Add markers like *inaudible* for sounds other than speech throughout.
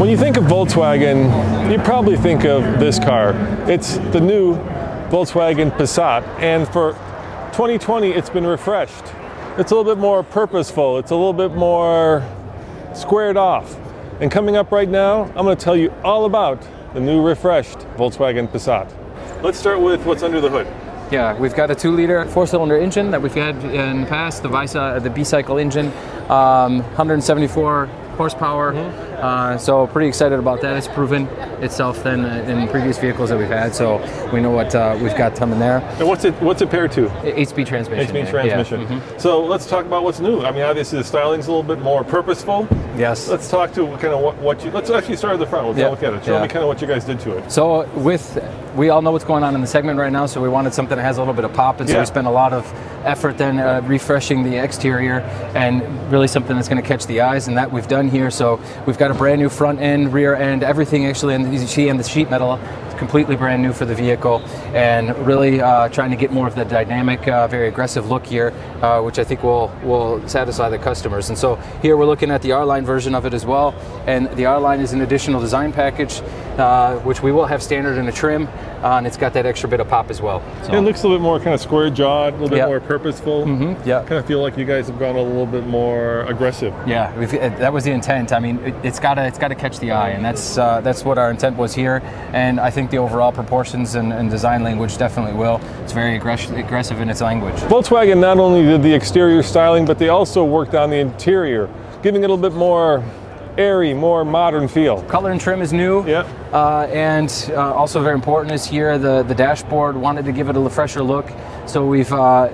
When you think of Volkswagen, you probably think of this car. It's the new Volkswagen Passat, and for 2020, it's been refreshed. It's a little bit more purposeful. It's a little bit more squared off. And coming up right now, I'm going to tell you all about the new refreshed Volkswagen Passat. Let's start with what's under the hood. Yeah, we've got a two-liter four-cylinder engine that we've had in the past, the Visa, the B-cycle engine, um, 174 horsepower. Mm-hmm. Uh, so pretty excited about that. It's proven itself then in previous vehicles that we've had. So we know what uh, we've got coming there. And what's it what's it paired to? Eight-speed transmission. Eight-speed transmission. Yeah. Mm-hmm. So let's talk about what's new. I mean, obviously the styling's a little bit more purposeful. Yes. Let's talk to kind of what, what you. Let's actually start at the front. Let's yep. look at it. Show yeah. me kind of what you guys did to it. So with we all know what's going on in the segment right now. So we wanted something that has a little bit of pop, and so yeah. we spent a lot of effort then uh, refreshing the exterior and really something that's going to catch the eyes, and that we've done here. So we've got a brand new front end, rear end, everything actually, and you see and the sheet metal completely brand new for the vehicle and really uh, trying to get more of the dynamic, uh, very aggressive look here, uh, which I think will, will satisfy the customers. And so here we're looking at the R-Line version of it as well. And the R-Line is an additional design package, uh, which we will have standard in a trim, uh, and it's got that extra bit of pop as well. So. it looks a little bit more kind of square jawed, a little bit yep. more purposeful. Mm-hmm. Yeah. Kind of feel like you guys have gone a little bit more aggressive. Yeah, that was the intent. I mean, it, has got to it's got to catch the eye, and that's uh, that's what our intent was here. And I think the overall proportions and, and design language definitely will. It's very aggressive, aggressive in its language. Volkswagen not only did the exterior styling, but they also worked on the interior, giving it a little bit more airy, more modern feel. Color and trim is new. Yeah. Uh, and uh, also very important is here the, the dashboard. Wanted to give it a fresher look. So we've uh,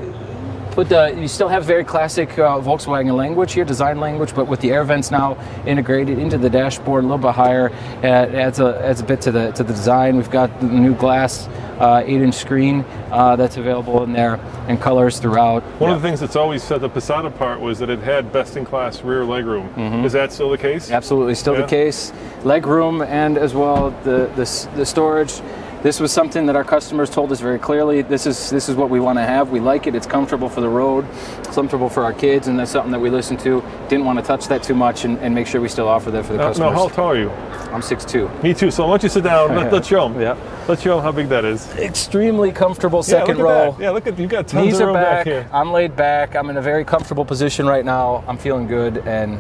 but uh, you still have very classic uh, Volkswagen language here, design language, but with the air vents now integrated into the dashboard a little bit higher, it adds a adds a bit to the to the design. We've got the new glass uh, eight-inch screen uh, that's available in there, and colors throughout. One yeah. of the things that's always set the Passat apart was that it had best-in-class rear legroom. Mm-hmm. Is that still the case? Absolutely, still yeah. the case. Legroom and as well the the, the storage this was something that our customers told us very clearly. This is this is what we want to have. We like it. It's comfortable for the road. It's comfortable for our kids, and that's something that we listened to. Didn't want to touch that too much, and, and make sure we still offer that for the uh, customers. No, how tall are you? I'm 6'2". Me too. So why don't you sit down? Let, *laughs* us show them. Yeah. Let's show them how big that is. Extremely comfortable second yeah, row. That. Yeah, look at you got tons Knees of room are back. back here. I'm laid back. I'm in a very comfortable position right now. I'm feeling good, and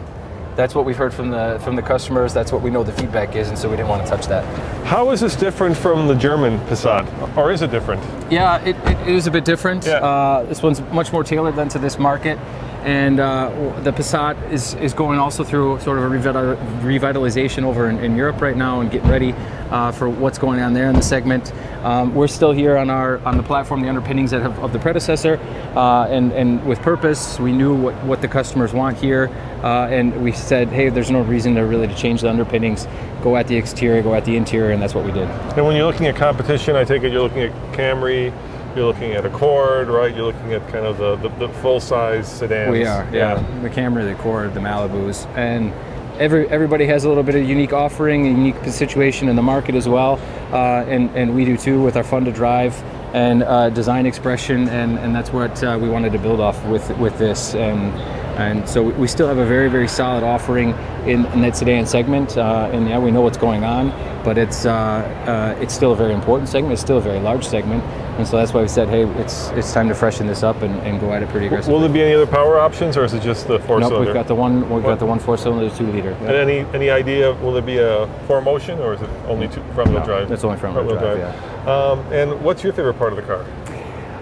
that's what we've heard from the from the customers. That's what we know the feedback is, and so we didn't want to touch that. How is this different from the German Passat, or is it different? Yeah, it, it is a bit different. Yeah. Uh, this one's much more tailored than to this market and uh, the Passat is, is going also through sort of a revitalization over in, in Europe right now and getting ready uh, for what's going on there in the segment. Um, we're still here on our on the platform, the underpinnings have, of the predecessor, uh, and and with purpose. We knew what, what the customers want here, uh, and we said, hey, there's no reason to really to change the underpinnings. Go at the exterior, go at the interior, and that's what we did. And when you're looking at competition, I take it you're looking at Camry, you're looking at Accord, right? You're looking at kind of the, the, the full-size sedans. We are, yeah. yeah. The Camry, the Accord, the Malibus, and every everybody has a little bit of unique offering, a unique situation in the market as well, uh, and and we do too with our fun to drive and uh, design expression, and and that's what uh, we wanted to build off with with this and and so we still have a very, very solid offering in, in that sedan segment. Uh, and yeah, we know what's going on, but it's uh, uh, it's still a very important segment. It's still a very large segment, and so that's why we said, hey, it's it's time to freshen this up and, and go at it pretty aggressively. Will there be any other power options, or is it just the four nope, cylinder? we've got the one. We've what? got the one four cylinder, two liter. Yep. And any any idea? Will there be a four motion, or is it only two front wheel no, drive? It's only front wheel drive. drive. Yeah. Um, and what's your favorite part of the car?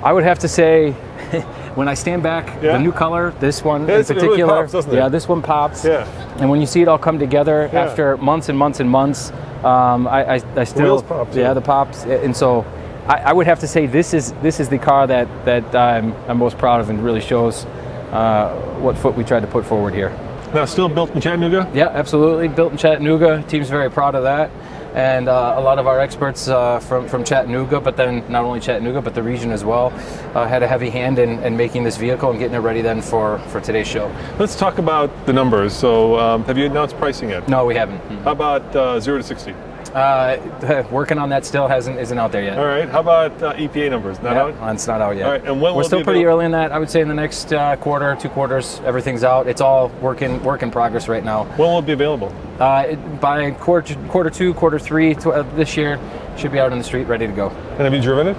I would have to say, *laughs* when I stand back, yeah. the new color, this one yeah, in particular, really pops, yeah, this one pops. Yeah. And when you see it all come together yeah. after months and months and months, um, I, I, I, still, the pop, yeah, the pops, and so I, I, would have to say this is this is the car that that I'm, I'm most proud of and really shows uh, what foot we tried to put forward here. Now, still built in Chattanooga? Yeah, absolutely, built in Chattanooga. Team's very proud of that and uh, a lot of our experts uh, from, from Chattanooga, but then not only Chattanooga, but the region as well, uh, had a heavy hand in, in, making this vehicle and getting it ready then for, for today's show. Let's talk about the numbers. So, um, have you announced pricing yet? No, we haven't. Mm-hmm. How about uh, 0 to 60? Uh, *laughs* working on that still hasn't isn't out there yet. All right. How about uh, EPA numbers? Not Yep, out. It's not out yet. All right, and when We're still pretty available? early in that. I would say in the next uh, quarter, two quarters, everything's out. It's all work in work in progress right now. When will it be available? Uh, it, by quarter quarter two, quarter three to, uh, this year, should be out in the street, ready to go. And have you driven it?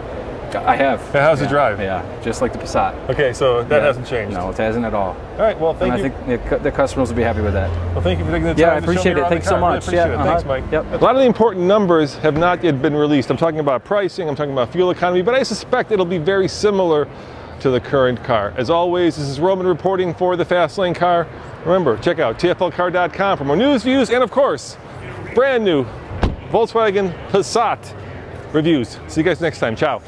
I have. Yeah, how's it Yeah, drive? Yeah, just like the Passat. Okay, so that Yeah. hasn't changed. No, it hasn't at all. All right. Well, thank and you. I think the, the customers will be happy with that. Well, thank you for taking the time. Yeah, I to show appreciate it. Thanks so car. Really much. appreciate Yeah, it. Thanks, uh-huh. Mike. Yep. A lot of the important numbers have not yet been released. I'm talking about pricing. I'm talking about fuel economy, but I suspect it'll be very similar to the current car. As always, this is Roman reporting for the Fast Lane Car. Remember, check out tflcar.com for more news, views, and of course, brand new Volkswagen Passat reviews. See you guys next time. Ciao.